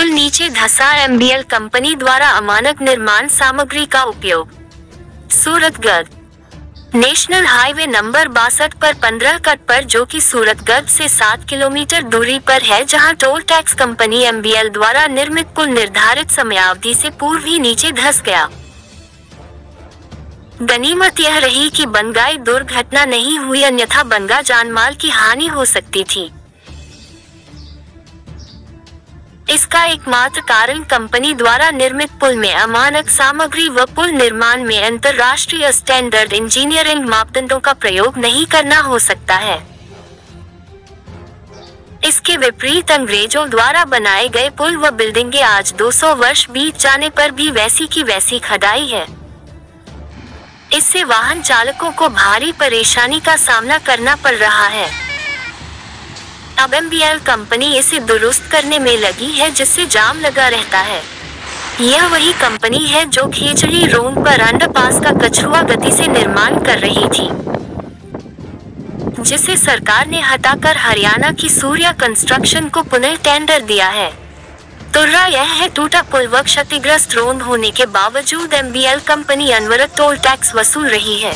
नीचे धसा MBL company द्वारा अमानक निर्माण सामग्री का उपयोग। सूरतगढ़। नेशनल हाईवे नंबर बासठ पर 15 कट पर, जो कि सूरतगढ़ से 7 किलोमीटर दूरी पर है, जहाँ टोल टैक्स कंपनी एमबीएल द्वारा निर्मित पुल निर्धारित समयावधि से पूर्व ही नीचे धस गया। गनीमत यह रही कि बनगाई दुर्घटना नहीं हुई, अन्यथा बनगा जानमाल की हानि हो सकती थी। इसका एकमात्र कारण कंपनी द्वारा निर्मित पुल में अमानक सामग्री व पुल निर्माण में अंतर्राष्ट्रीय स्टैंडर्ड इंजीनियरिंग मापदंडों का प्रयोग नहीं करना हो सकता है। इसके विपरीत अंग्रेज़ों द्वारा बनाए गए पुल व बिल्डिंगे आज 200 वर्ष बीत जाने पर भी वैसी की वैसी खदाई है। इससे वाहन चालकों को भारी परेशानी का सामना करना पड़ रहा है। अब एम कंपनी इसे दुरुस्त करने में लगी है, जिससे जाम लगा रहता है। यह वही कंपनी है जो खींचड़ी रोड पर अंडरपास का कछुआ गति से निर्माण कर रही थी, जिसे सरकार ने हटाकर हरियाणा की सूर्या कंस्ट्रक्शन को पुनः टेंडर दिया है। तुर्रा यह है टूटा पुल व क्षतिग्रस्त रोड होने के बावजूद एम कंपनी अनवरत टोल टैक्स वसूल रही है।